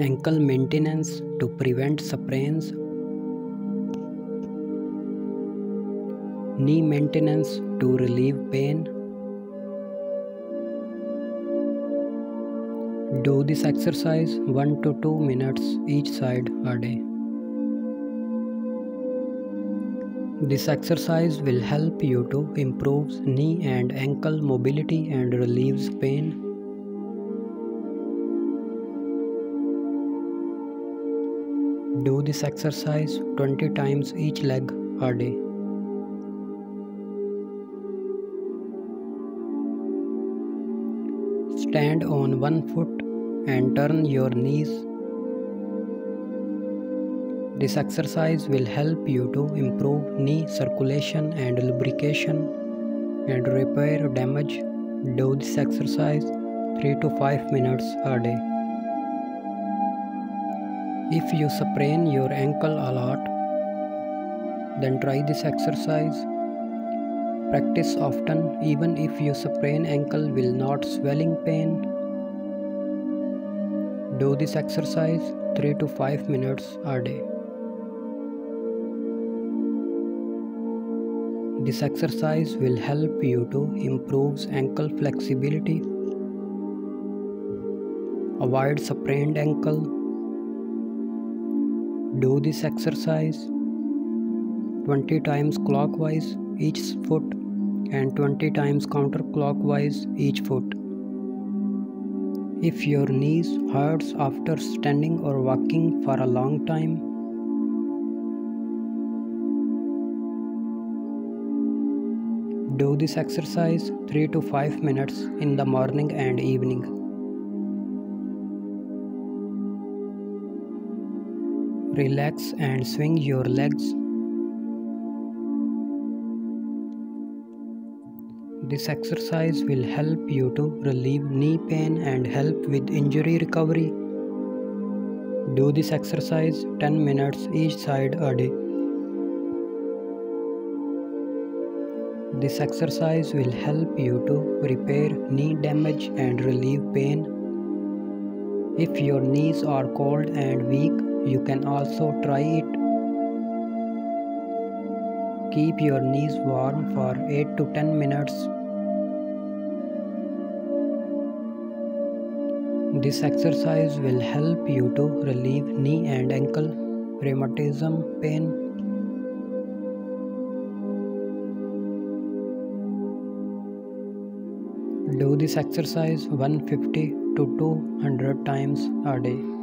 ankle maintenance to prevent sprains, knee maintenance to relieve pain. Do this exercise 1 to 2 minutes each side a day. This exercise will help you to improve knee and ankle mobility and relieves pain. Do this exercise 20 times each leg a day. Stand on one foot and turn your knees. This exercise will help you to improve knee circulation and lubrication and repair damage. Do this exercise 3 to 5 minutes a day. If you sprain your ankle a lot, then try this exercise. Practice often even if you sprain ankle will not swelling pain. Do this exercise 3 to 5 minutes a day. This exercise will help you to improve ankle flexibility, avoid sprained ankle. Do this exercise 20 times clockwise each foot and 20 times counterclockwise each foot. If your knees hurts after standing or walking for a long time, do this exercise 3 to 5 minutes in the morning and evening. Relax and swing your legs This exercise will help you to relieve knee pain and help with injury recovery. Do this exercise 10 minutes each side a day. This exercise will help you to repair knee damage and relieve pain. If your knees are cold and weak, you can also try it. Keep your knees warm for 8 to 10 minutes This exercise will help you to relieve knee and ankle rheumatism pain. Do this exercise 150 to 200 times a day.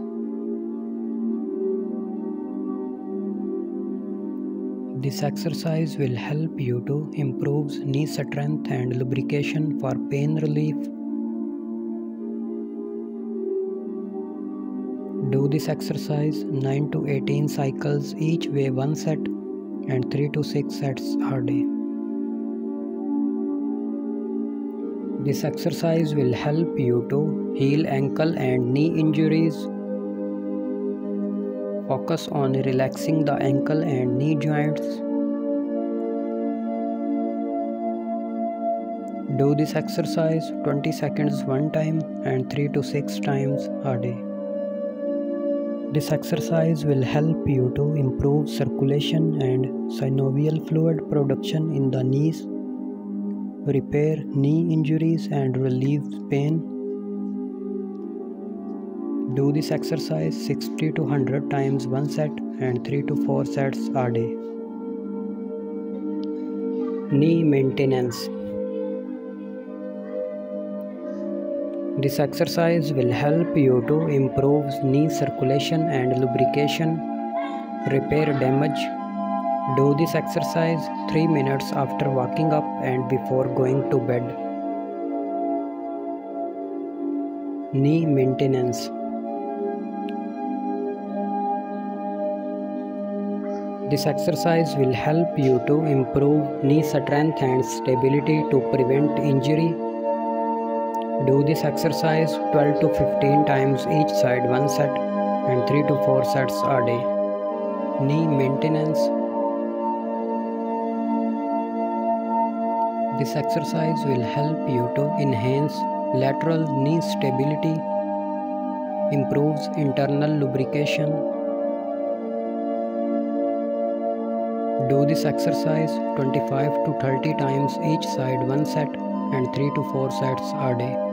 This exercise will help you to improve knee strength and lubrication for pain relief Do this exercise 9 to 18 cycles each way one set and 3 to 6 sets a day. This exercise will help you to heal ankle and knee injuries. Focus on relaxing the ankle and knee joints. Do this exercise 20 seconds one time and 3 to 6 times a day. This exercise will help you to improve circulation and synovial fluid production in the knees, repair knee injuries and relieve pain. Do this exercise 60 to 100 times one set and 3 to 4 sets a day. Knee maintenance This exercise will help you to improve knee circulation and lubrication, repair damage. Do this exercise 3 minutes after waking up and before going to bed. Knee maintenance. This exercise will help you to improve knee strength and stability to prevent injury do this exercise 12 to 15 times each side one set and 3 to 4 sets a day. Knee maintenance. This exercise will help you to enhance lateral knee stability, improves internal lubrication. Do this exercise 25 to 30 times each side one set and 3 to 4 sets a day.